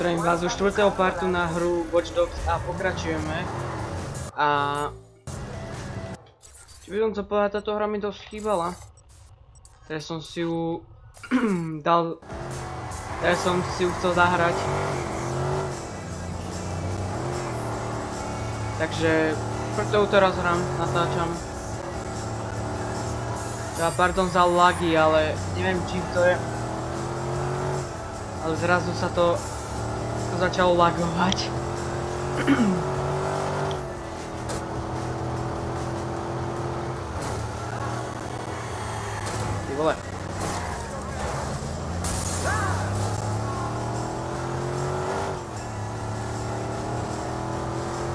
Zdravím vás zo štvrtého partu na hru Watch Dogs a pokračujeme. A... Či by som chcel povedať, táto hra mi dosť chýbala. Teraz som si ju... dal... Teraz som si ju chcel zahrať. Takže... Preto ju teraz hrám, natáčam. Ja pardon za lagy, ale neviem čím to je. Ale zrazu sa to začalo lagovať. Ty vole.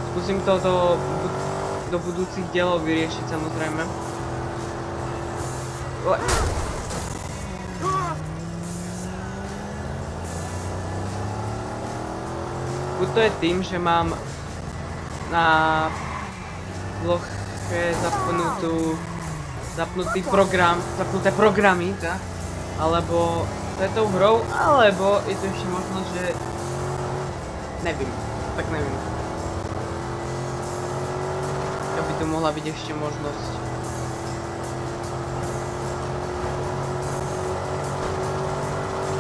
Skúsim to do, do budúcich dielov vyriešiť samozrejme. Vole. Buď to je tým, že mám na ploche zapnutú, zapnutý program, zapnuté programy, tak? Alebo to je tou hrou, alebo je to ešte možno, že nevím, tak nevím. To by tu mohla byť ešte možnosť.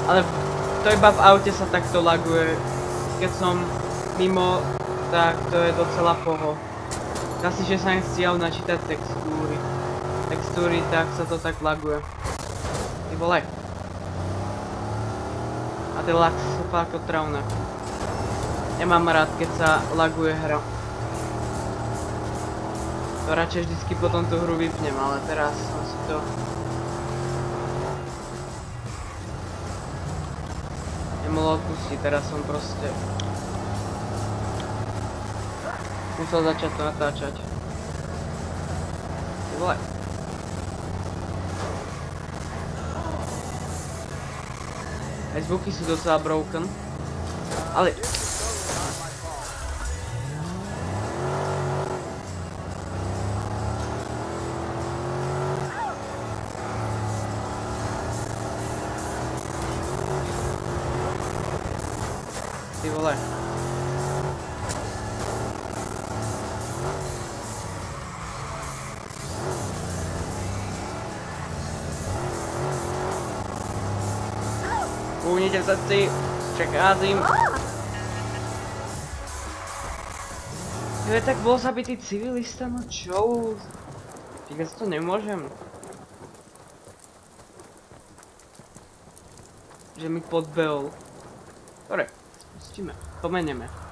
Ale to iba v aute sa takto laguje, keď som mimo, tak to je docela poho. Asi, že sa im stiaľ načítať textúry. Textúry, tak sa to tak laguje. Ty vole. A tie lag sú fakt otravné. Nemám rád, keď sa laguje hra. To radšej vždycky potom tú hru vypnem, ale teraz som si to nemohol odpustiť, teraz som proste musel začať to natáčať. Vole. Aj zvuky sú docela broken. Ale... Si, přecházím. Jo, tak bol zabitý civilista, no čo? Tak ja to nemôžem. Že mi podbehol. Dobre, spustíme, pomeneme.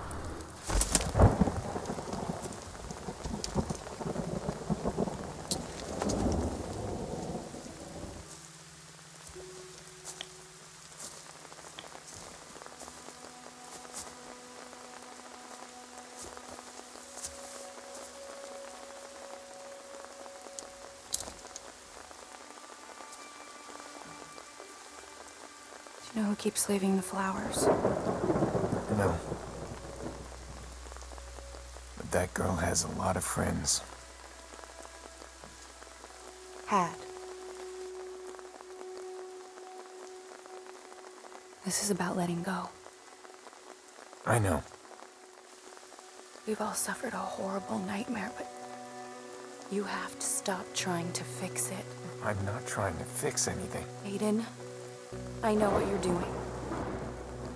Keeps leaving the flowers? No. But that girl has a lot of friends. Had. This is about letting go. I know. We've all suffered a horrible nightmare, but you have to stop trying to fix it. I'm not trying to fix anything. Aiden, I know what you're doing.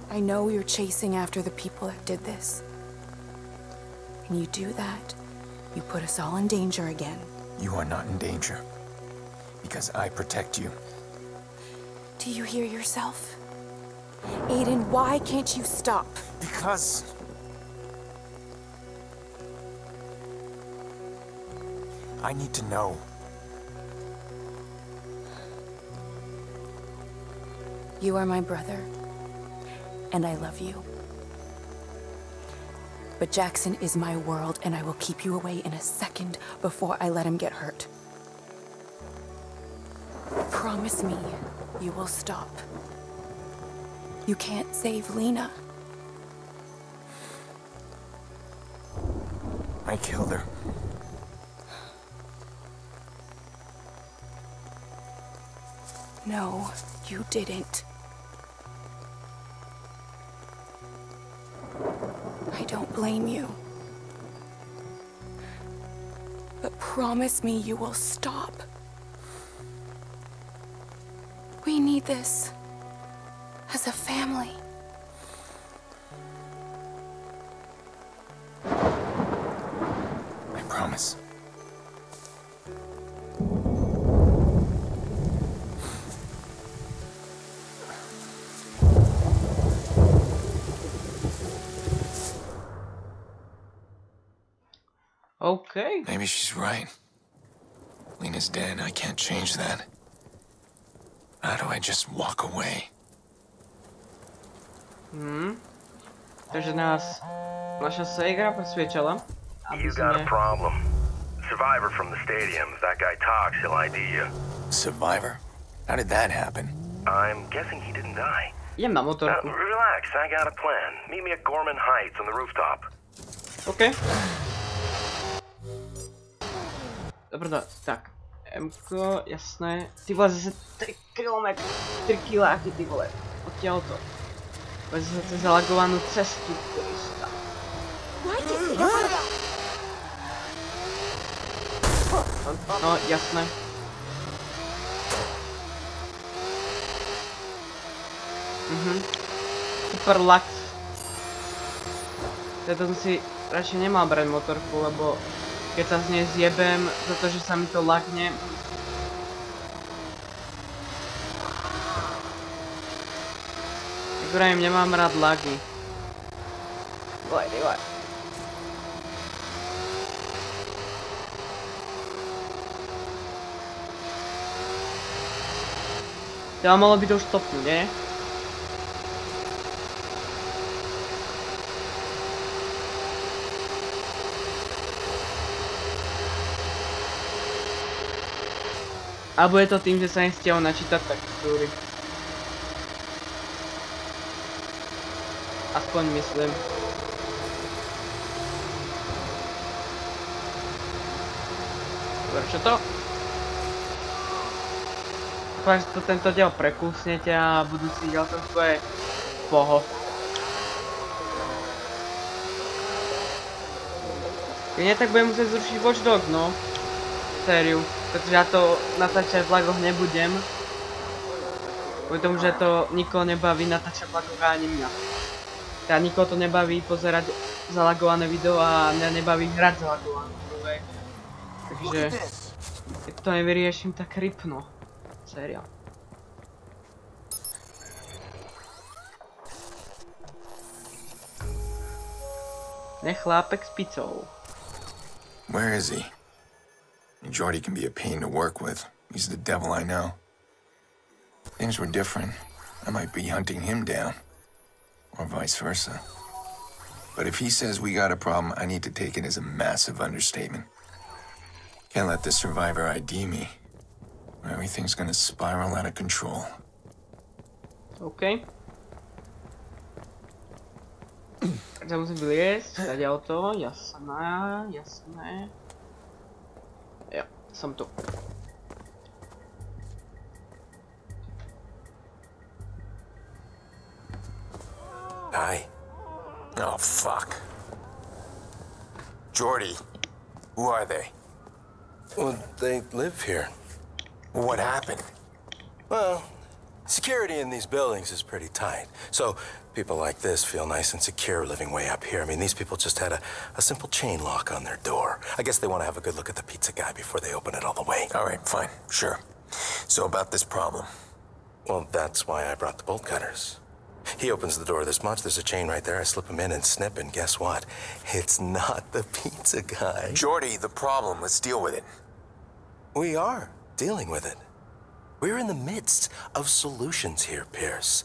I know you're chasing after the people that did this. And you do that, you put us all in danger again. You are not in danger. Because I protect you. Do you hear yourself? Aiden, why can't you stop? Because. I need to know. You are my brother, and I love you. But Jackson is my world, and I will keep you away in a second before I let him get hurt. Promise me you will stop. You can't save Lena. I killed her. No, you didn't. Don't blame you. But promise me you will stop. We need this. As a family. OK. Maybe she's right. Lena's dead. I can't change that. How do I just walk away? Hmm. Takže nás naša ségra presviečala, aby You got a problem. Survivor from the stadium. If that guy talks, he'll ID you. Survivor? How did that happen? I'm guessing he didn't die. Idem na Uh, motorku. relax, I got a plan. Meet me at Gorman Heights on the rooftop. OK. Dobre, no, tak. Mko, jasné. Ty vole, zase 3 km, 3 kiláky, ty vole. Odtiaľ to. Vole, zase zalagovanú cestu, Krista. No, jasné. Mhm. Super lax. Preto som si radšej nemal brať motorku, lebo keď sa z nej zjebem za to, že sa mi to lakne. Tak vravím, nemám rád lagy. Ty vole. To malo by to už stopnúť, nie? Alebo je to tým, že sa nestiahol načítať textúry. Aspoň myslím. Dobre, čo to? Dúfam, že to tento diel prekúsnete a budúci diel to bude poho. Keď nie, tak budem musieť zrušiť Watch Dogs, no. Sériu. Pretože ja to natáčať v lagoch nebudem. Kvôli tomu, že to nikoho nebaví natáčať v lagoch a ani mňa. Teda nikoho to nebaví pozerať zalagované video a mňa nebaví hrať zalagované video. Takže... Keď to nevyrieším, tak rypno. Séria. Nechlápek s pizzou. Where is he? Jordi can be a pain to work with. He's the devil I know. Things were different. I might be hunting him down. Or vice versa. But if he says we got a problem, I need to take it as a massive understatement. Can't let the survivor ID me. Everything's gonna spiral out of control. OK. Jo, som tu. Hi. Oh, fuck. Jordi, who are they? Well, they live here. What happened? Well, security in these buildings is pretty tight. So people like this feel nice and secure living way up here. I mean, these people just had a, a simple chain lock on their door. I guess they want to have a good look at the pizza guy before they open it all the way. All right, fine, sure. So about this problem. Well, that's why I brought the bolt cutters. He opens the door this much, there's a chain right there. I slip him in and snip, and guess what? It's not the pizza guy. Jordi, the problem. Let's deal with it. We are dealing with it. We're in the midst of solutions here, Pearce.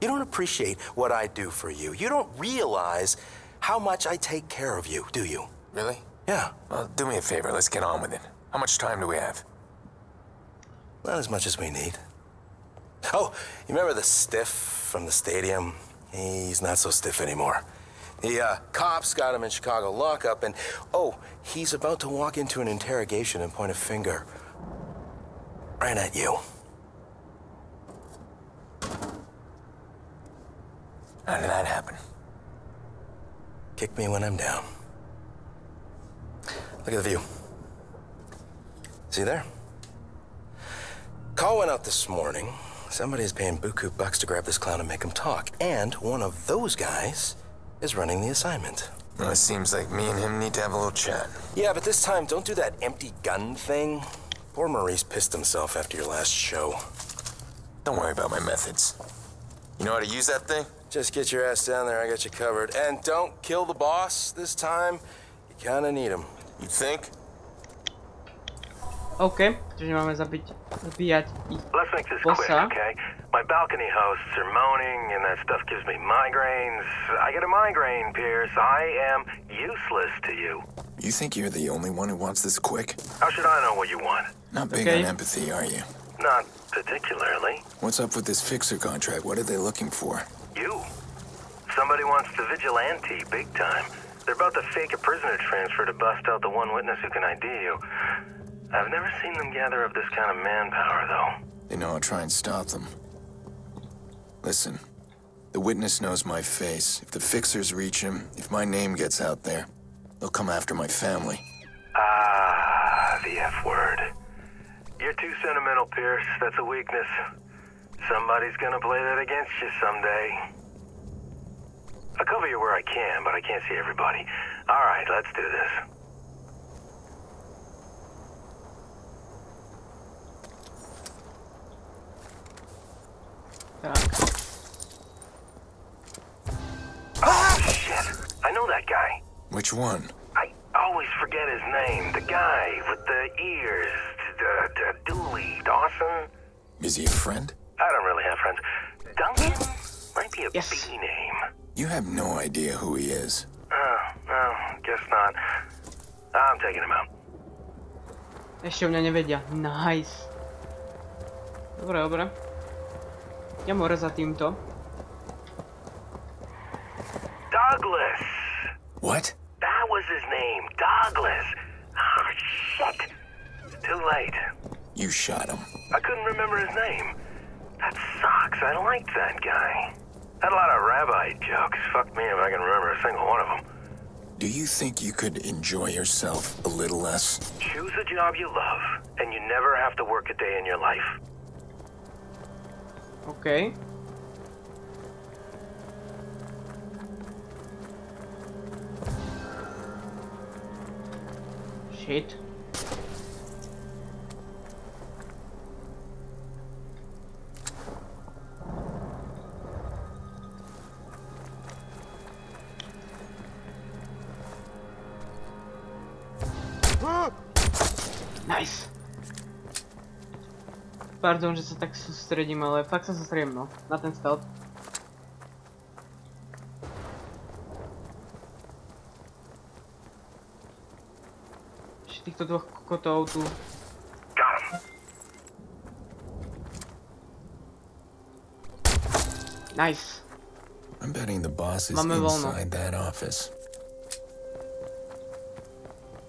You don't appreciate what I do for you. You don't realize how much I take care of you, do you? Really? Yeah, Well, do me a favor. Let's get on with it. How much time do we have? not as much as we need. Oh, you remember the stiff from the stadium? He's not so stiff anymore. The uh, cops got him in Chicago lockup, and oh, he's about to walk into an interrogation and point a finger right at you. How did that happen? kick me when I'm down. Look at the view. See there? Call went out this morning. Somebody's paying buku bucks to grab this clown and make him talk. And one of those guys is running the assignment. Well, it seems like me and him need to have a little chat. Yeah, but this time, don't do that empty gun thing. Poor Maurice pissed himself after your last show. Don't worry about my methods. You know how to use that thing? Just get your ass down there, I got you covered. And don't kill the boss this time. You kinda need him. You think? OK, takže máme zabiť, zabíjať ich Let's make this quick, okay? My balcony hosts are moaning, and that stuff gives me migraines. I get a migraine, Pearce. I am useless to you. You think you're the only one who wants this quick? How should I know what you want? Not big Okay. on empathy, are you? Not particularly. What's up with this fixer contract? What are they looking for? You. Somebody wants to vigilante big time. They're about to fake a prisoner transfer to bust out the one witness who can ID you. I've never seen them gather up this kind of manpower, though. They know I'll try and stop them. Listen, the witness knows my face. If the fixers reach him, if my name gets out there, they'll come after my family. Ah, the F word. You're too sentimental, Pearce. That's a weakness. Somebody's gonna play that against you someday. I'll cover you where I can, but I can't see everybody. All right, let's do this. Tak. Oh, shit. I know that guy. Which one? I always forget his name. The guy with the ears. Uh, uh, Dooley. Dawson? Is he a friend? I don't really have friends. Duncan? Might be a Yes. B name. You have no idea who he is. Oh, no, guess not. I'm taking him out. Ešte u mňa nevedia. Nice. Dobre, dobre. Idem hore za týmto. Douglas! What? That was his name, Douglas. Oh, shit. Too late. You shot him. I couldn't remember his name. That sucks. I liked that guy. Had a lot of rabbi jokes. Fuck me if I can remember a single one of them. Do you think you could enjoy yourself a little less? Choose a job you love, and you never have to work a day in your life. OK. Shit. Nice. Pardon, že sa tak sústredím, ale fakt sa sústredím, no. Na ten stealth. Ešte týchto dvoch tu. Nice. I'm betting the boss is voľno. inside that office.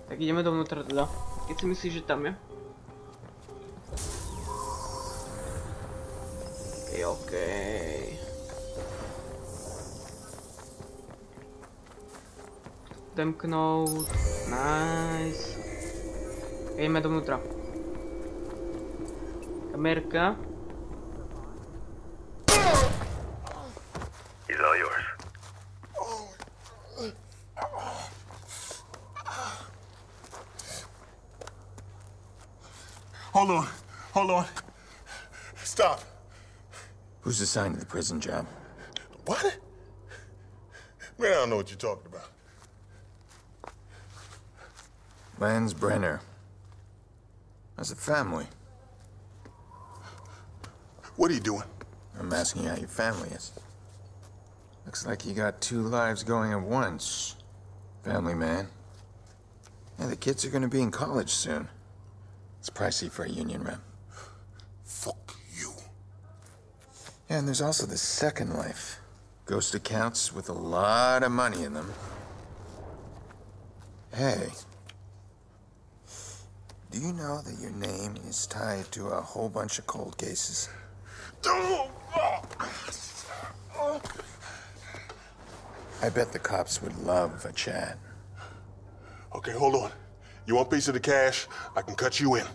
Tak ideme dovnútra teda. Keď si myslíš, že tam je. Okej, okej. Demknout. Nice. Ok, ideme dovnútra. Kamerka. He's all yours. Hold on. Hold on. Stop. Who's assigned to the prison job? What? Man, I don't know what you're talking about. Lance Brenner. As a family, What are you doing? I'm asking you how your family is. Looks like you got two lives going at once, family man. Yeah, the kids are gonna be in college soon. It's pricey for a union rep. Fuck you. Yeah, and there's also the second life. Ghost accounts with a lot of money in them. Hey. Do you know that your name is tied to a whole bunch of cold cases? I bet the cops would love a chat. Okay, hold on. You want a piece of the cash? I can cut you in.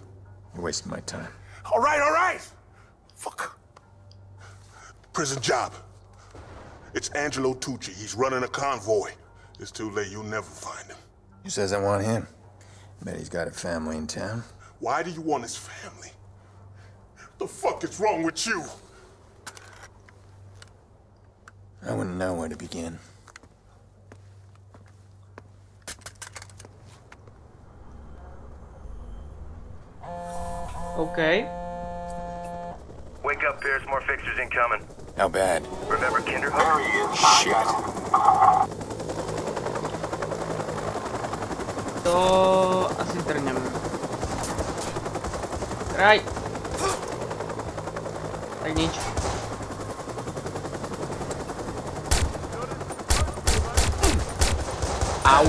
You're wasting my time. All right, all right. Fuck. Prison job. It's Angelo Tucci. He's running a convoy. It's too late. You'll never find him. Who says I want him? Bet he's got a family in town. Why do you want his family? What The fuck is wrong with you? I wouldn't know where to begin. Okay. Wake up, Pearce. More fixers incoming. How bad? Remember Kinderhook? Shit. To Zitrņam. Край. Огнич. Ау.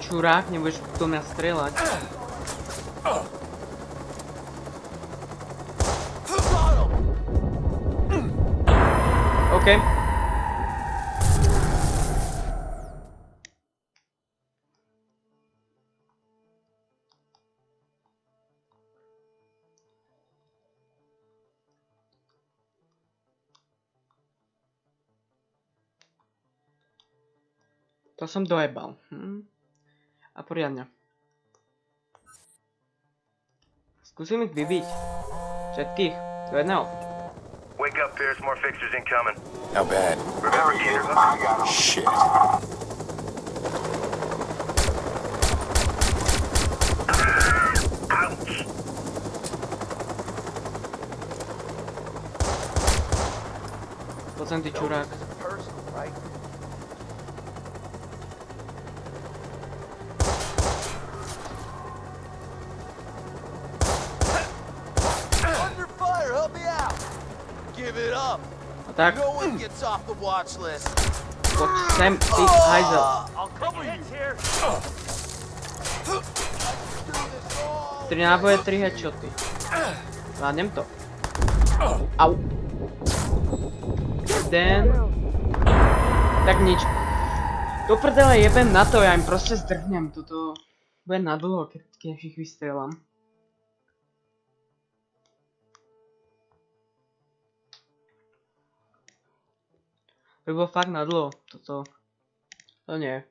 Чурак, не будешь потом меня стрелять. Strieľať. OK. To som dojebal. Hm. A poriadne. Skúsim ich vybiť. Všetkých. Do jedného. Wake up, Pearce. More fixers incoming. How bad? Remember Kinderhook? Shit. Ouch! Poď sem, ty čurák. Tak, No poď sem, ty hajzel. Tri náboje, tri headshoty. Zvládnem to. Au. Jeden. Tak nič. Do prdele jebem na to, ja im proste zdrhnem. Toto bude na dlho, keď, keď ich vystrelám. By bolo fakt na dlho, toto. To nie.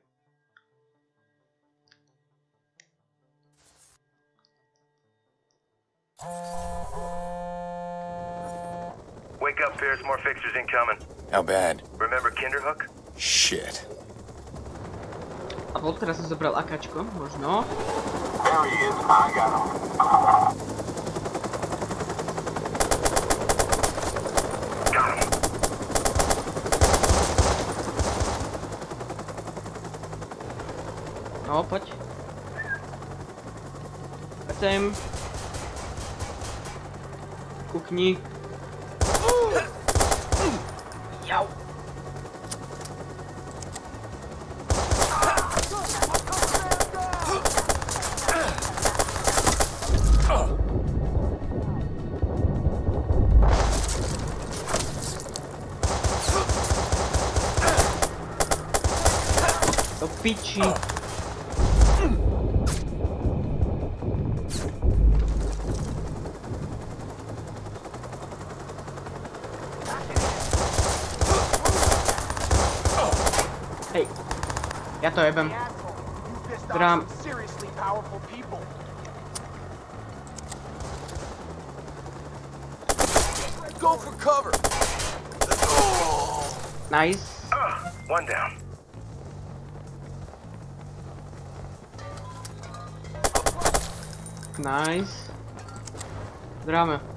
Wake up, Pearce. More fixers incoming. How bad? Remember Kinderhook? Shit. A bol teraz som zobral akačko, možno. Got No, poď. Poď sem. Kukni. Jau. Do piči. Jebem. Dram. Seriously powerful people. Go for cover. Nice. Ah, one down. Nice. Dráme.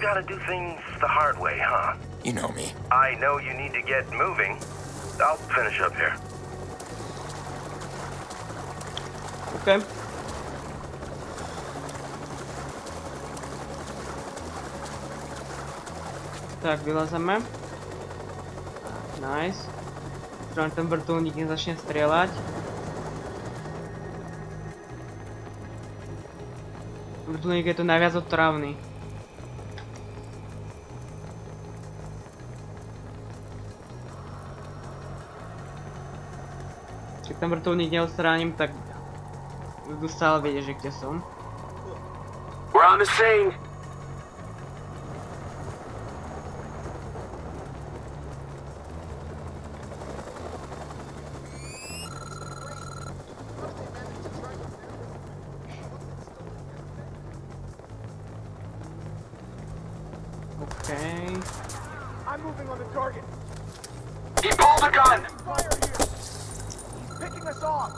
Gotta do things the hard way, huh? You know me. I know you need to get moving. I'll finish up here. OK. Tak, vylezeme. Nice. Doufám, že ten vrtulník nezačne strieľať. Vrtulník je tu najviac otravný. Ten vrtulník neodstránim, tak budu stále vedieť, že kde som. We're on the scene. Okay. I'm moving on the target. He pulled the gun. Fire picking us off.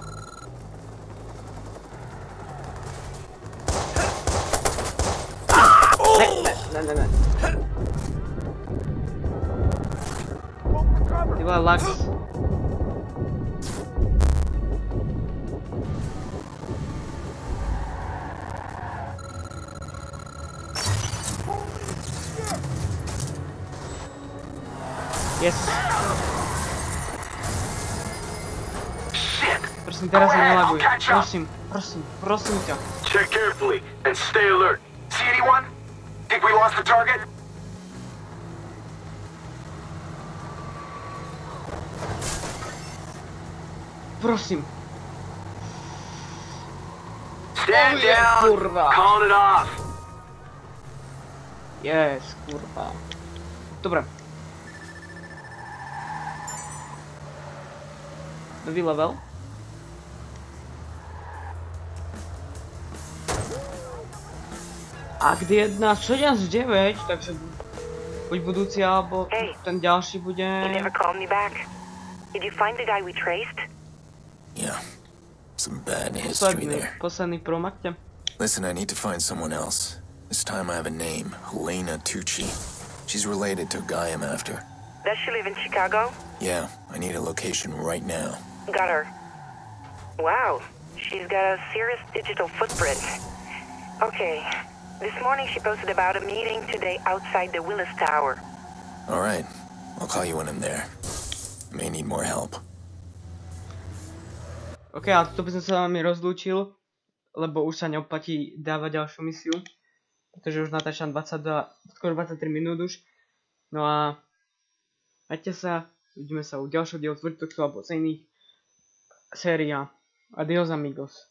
Ne, ne, ne. Won't recover. Ty Lux. Yes. Prosím, teraz sa nelaguj. I'll catch up. Prosím, prosím, prosím ťa. Check carefully and stay alert. See anyone? Think we lost the target? Prosím. Stand Oh, down. kurva. Calling it off. Yes, kurva. Dobre. Nový level. A kdy je na 9, takže buď budúci alebo Hej. ten ďalší bude... You never called me back. Did you find the guy we traced? Yeah. Some bad history there. posledný v prvom akte. Listen, I need to find someone else. This time I have a name Helena Tucci. She's related to a guy I'm after. Does she live in Chicago? Yeah, I need a location right now. Got her. Wow, she's got a serious digital footprint. Okay, this morning she posted about a meeting today outside the Willis Tower. Alright, I'll call you when I'm there. May need more help. OK, a to by som sa vami rozlúčil, lebo už sa neoplatí dávať ďalšiu misiu, pretože už natáčam 22, skoro 23 minút už. No a majte sa, vidíme sa u ďalšieho dielu Tvrtoxu alebo z iných séria. Adios amigos.